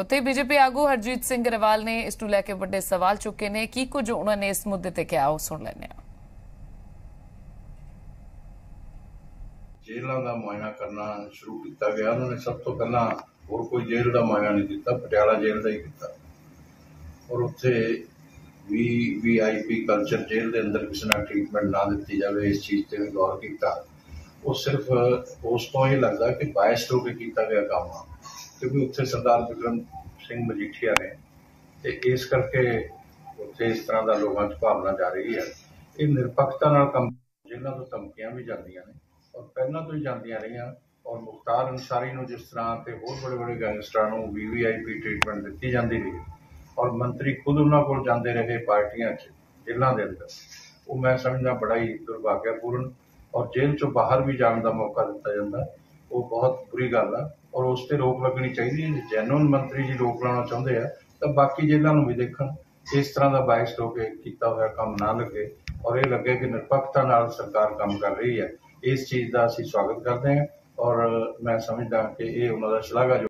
ਉੱਥੇ ਬੀਜੇਪੀ ਆਗੂ ਹਰਜੀਤ ਸਿੰਘ ਗਰੇਵਾਲ ਨੇ ਇਸ ਨੂੰ ਲੈ ਕੇ ਵੱਡੇ ਸਵਾਲ ਚੁੱਕੇ ਨੇ। ਕੀ ਕੁਝ ਉਹਨਾਂ ਨੇ ਇਸ ਮੁੱਦੇ ਤੇ ਕਿਹਾ? ਉਹ ਸੁਣ ਲੈਂਦੇ ਹਾਂ। ਜੇਲ੍ਹਾਂ ਦਾ ਮੁਆਇਨਾ ਕਰਨਾ ਸ਼ੁਰੂ ਕੀਤਾ ਗਿਆ। ਉਹਨਾਂ ਨੇ ਸਭ ਤੋਂ ਪਹਿਲਾਂ ਹੋਰ ਕੋਈ ਜੇਲ੍ਹ ਦਾ ਮੁਆਇਨਾ ਨਹੀਂ ਕੀਤਾ। ਪਟਿਆਲਾ ਜੇਲ੍ਹ ਦਾ ਹੀ ਕੀਤਾ। ਔਰ ਉੱਥੇ ਵੀ ਵੀਆਈਪੀ ਕਲਚਰ ਜੇਲ੍ਹ ਦੇ ਅੰਦਰ ਕਿਸੇ ਨਾਲ ਟ੍ਰੀਟਮੈਂਟ ਨਾ ਦਿੱਤੀ ਜਾਵੇ, ਇਸ ਚੀਜ਼ ਤੇ ਵੀ ਗੌਰ ਕੀਤਾ। ਉਹ ਸਿਰਫ ਉਸ ਤੋਂ ਹੀ ਲੱਗਦਾ ਕਿ ਬਾਇਸਡ ਹੋ ਕੇ ਕੀਤਾ ਗਿਆ ਕੰਮ। ਆ ਕਿਉਂਕਿ ਉੱਥੇ ਸਰਦਾਰ ਵਿਕਰਮ ਸਿੰਘ ਮਜੀਠੀਆ ਨੇ ਤੇ ਇਸ ਕਰਕੇ ਉੱਥੇ ਇਸ ਤਰ੍ਹਾਂ ਦਾ ਲੋਕਾਂ 'ਚ ਭਾਵਨਾ ਜਾ ਰਹੀ ਹੈ। ਇਹ ਨਿਰਪੱਖਤਾ ਨਾਲ ਕੰਮ ਜਿਨ੍ਹਾਂ ਤੋਂ ਧਮਕੀਆਂ ਵੀ ਜਾਂਦੀਆਂ ਨੇ ਔਰ ਪਹਿਲਾਂ ਤੋਂ ਹੀ ਜਾਂਦੀਆਂ ਰਹੀਆਂ ਔਰ ਮੁਖਤਾਰ ਅਨਸਾਰੀ ਨੂੰ ਜਿਸ ਤਰ੍ਹਾਂ ਤੇ ਹੋਰ ਬੜੇ ਬੜੇ ਗੈਂਗਸਟਰਾਂ ਨੂੰ ਵੀਵੀਆਈਪੀ ਟ੍ਰੀਟਮੈਂਟ ਦਿੱਤੀ ਜਾਂਦੀ ਰਹੀ ਔਰ ਮੰਤਰੀ ਖੁਦ ਉਹਨਾਂ ਕੋਲ ਜਾਂਦੇ ਰਹੇ ਪਾਰਟੀਆਂ 'ਚ, ਜੇਲ੍ਹਾਂ ਦੇ ਅੰਦਰ। ਉਹ ਮੈਂ ਸਮਝਦਾ ਬੜਾ ਹੀ ਦੁਰਭਾਗਿਆਪੂਰਨ ਔਰ ਜੇਲ੍ਹ 'ਚੋਂ ਬਾਹਰ ਵੀ ਜਾਣ ਦਾ ਮੌਕਾ ਦਿੱਤਾ ਜਾਂਦਾ। ਉਹ ਬਹੁਤ ਬੁਰੀ ਗੱਲ ਆ। ਔਰ ਉਸ ਤੇ ਰੋਕ ਲੱਗਣੀ ਚਾਹੀਦੀ ਹੈ, ਜੇ ਜੈਨੂਨ ਮੰਤਰੀ ਜੀ ਰੋਕ ਲਾਉਣਾ ਚਾਹੁੰਦੇ ਆ, ਤਾਂ ਬਾਕੀ ਜੇਲ੍ਹਾਂ ਨੂੰ ਵੀ ਦੇਖਣ, ਇਸ ਤਰ੍ਹਾਂ ਦਾ ਬਾਇਸ ਹੋ ਕੇ ਕੀਤਾ ਹੋਇਆ ਕੰਮ ਨਾ ਲੱਗੇ ਔਰ ਇਹ ਲੱਗੇ ਕਿ ਨਿਰਪੱਖਤਾ ਨਾਲ ਸਰਕਾਰ ਕੰਮ ਕਰ ਰਹੀ ਹੈ, ਇਸ ਚੀਜ਼ ਦਾ ਅਸੀਂ ਸਵਾਗਤ ਕਰਦੇ ਹਾਂ ਔਰ ਮੈਂ ਸਮਝਦਾ ਕਿ ਇਹ ਉਹਨਾਂ ਦਾ ਸ਼ਲਾਘਾ